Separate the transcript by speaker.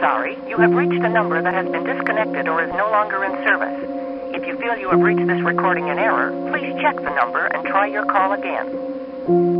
Speaker 1: sorry. You have reached a number that has been disconnected or is no longer in service. If you feel you have reached this recording in error, please check the number and try your call again.